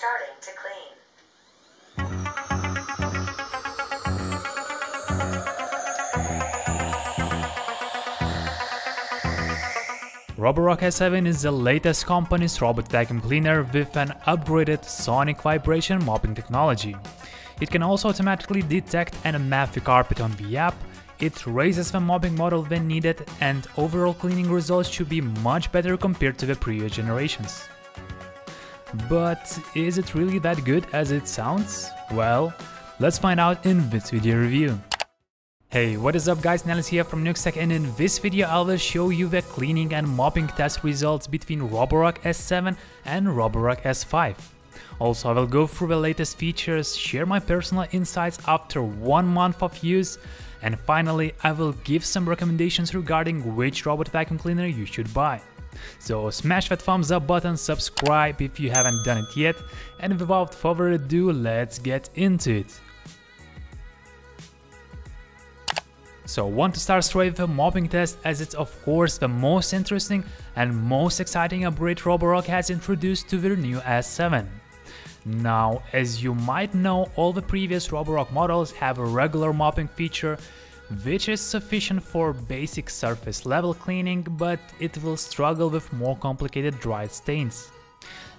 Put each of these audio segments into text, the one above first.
Starting to clean. Roborock S7 is the latest company's robot vacuum cleaner with an upgraded sonic vibration mopping technology. It can also automatically detect and map the carpet on the app, it raises the mopping model when needed, and overall cleaning results should be much better compared to the previous generations. But is it really that good as it sounds? Well, let's find out in this video review. Hey, what is up guys, Nellis here from NiuxTech and in this video I will show you the cleaning and mopping test results between Roborock S7 and Roborock S5. Also I will go through the latest features, share my personal insights after one month of use, and finally I will give some recommendations regarding which robot vacuum cleaner you should buy. So smash that thumbs up button, subscribe if you haven't done it yet, and without further ado let's get into it. So want to start straight with the mopping test as it's of course the most interesting and most exciting upgrade Roborock has introduced to their new S7. Now, as you might know, all the previous Roborock models have a regular mopping feature which is sufficient for basic surface level cleaning, but it will struggle with more complicated dried stains.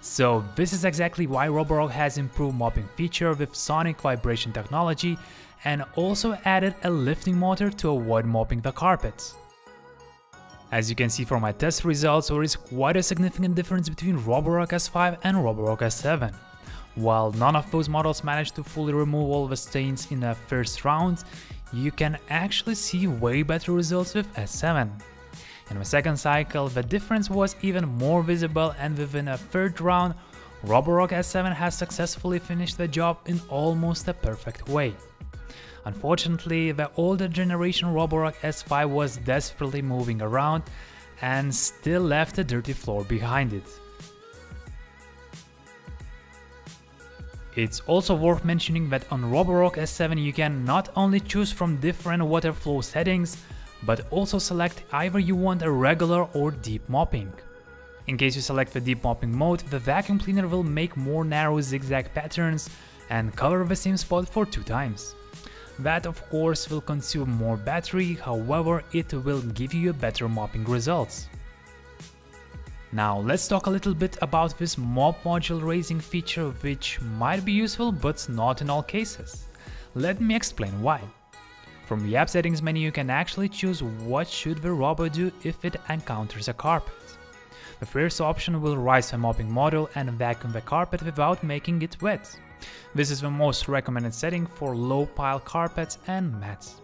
So this is exactly why Roborock has improved mopping feature with sonic vibration technology and also added a lifting motor to avoid mopping the carpets. As you can see from my test results, there is quite a significant difference between Roborock S5 and Roborock S7. While none of those models managed to fully remove all the stains in the first round, you can actually see way better results with S7. In the second cycle, the difference was even more visible and within a third round, Roborock S7 has successfully finished the job in almost a perfect way. Unfortunately, the older generation Roborock S5 was desperately moving around and still left a dirty floor behind it. It's also worth mentioning that on Roborock S7 you can not only choose from different water flow settings, but also select either you want a regular or deep mopping. In case you select the deep mopping mode, the vacuum cleaner will make more narrow zigzag patterns and cover the same spot for two times. That of course will consume more battery, however it will give you better mopping results. Now let's talk a little bit about this mop module raising feature which might be useful but not in all cases. Let me explain why. From the app settings menu you can actually choose what should the robot do if it encounters a carpet. The first option will raise a mopping module and vacuum the carpet without making it wet. This is the most recommended setting for low pile carpets and mats.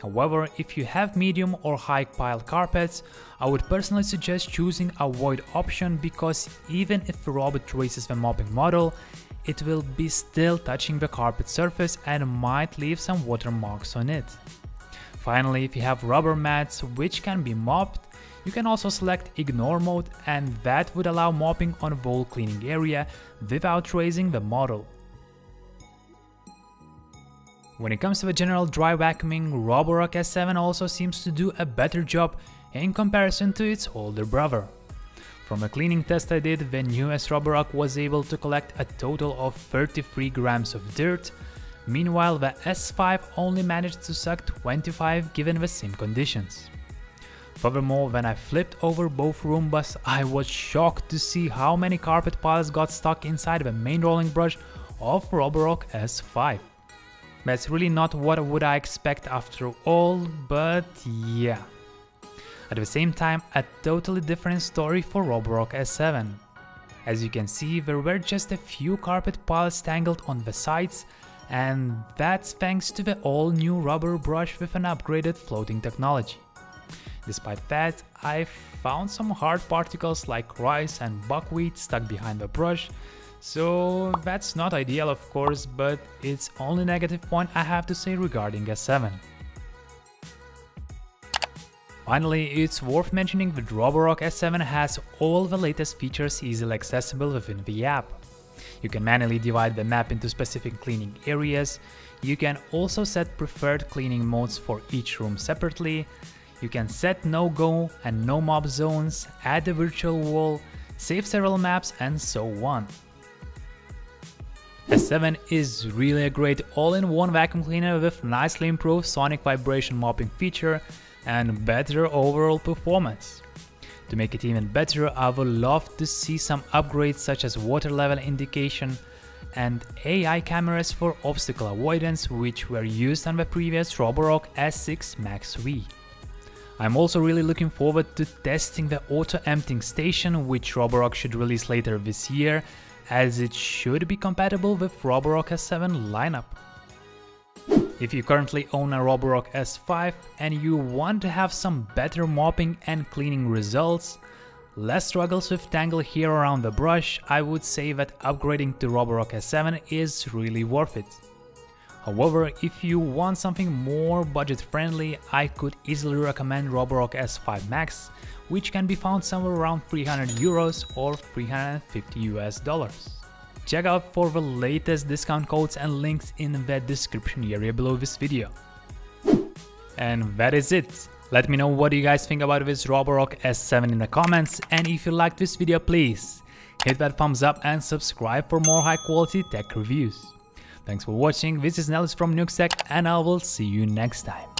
However, if you have medium or high pile carpets, I would personally suggest choosing a void option because even if the robot raises the mopping model, it will be still touching the carpet surface and might leave some water marks on it. Finally, if you have rubber mats which can be mopped, you can also select ignore mode and that would allow mopping on whole cleaning area without raising the model. When it comes to the general dry vacuuming, Roborock S7 also seems to do a better job in comparison to its older brother. From a cleaning test I did, the newest Roborock was able to collect a total of 33 grams of dirt, meanwhile the S5 only managed to suck 25 given the same conditions. Furthermore, when I flipped over both Roombas, I was shocked to see how many carpet piles got stuck inside the main rolling brush of Roborock S5. That's really not what would I expect after all, but yeah. At the same time, a totally different story for Roborock S7. As you can see, there were just a few carpet piles tangled on the sides, and that's thanks to the all new rubber brush with an upgraded floating technology. Despite that, I found some hard particles like rice and buckwheat stuck behind the brush, so that's not ideal of course, but it's only negative point I have to say regarding S7. Finally, it's worth mentioning that Roborock S7 has all the latest features easily accessible within the app. You can manually divide the map into specific cleaning areas, you can also set preferred cleaning modes for each room separately, you can set no-go and no-mop zones, add a virtual wall, save several maps and so on. S7 is really a great all-in-one vacuum cleaner with nicely improved sonic vibration mopping feature and better overall performance. To make it even better, I would love to see some upgrades such as water level indication and AI cameras for obstacle avoidance which were used on the previous Roborock S6 Max V. I'm also really looking forward to testing the auto emptying station which Roborock should release later this year as it should be compatible with Roborock S7 lineup. If you currently own a Roborock S5 and you want to have some better mopping and cleaning results, less struggles with tangle here around the brush, I would say that upgrading to Roborock S7 is really worth it. However, if you want something more budget friendly, I could easily recommend Roborock S5 Max, which can be found somewhere around 300 euros or 350 US dollars. Check out for the latest discount codes and links in the description area below this video. And that is it. Let me know what you guys think about this Roborock S7 in the comments and if you liked this video please hit that thumbs up and subscribe for more high quality tech reviews. Thanks for watching, this is Nellis from NiuxTech and I will see you next time.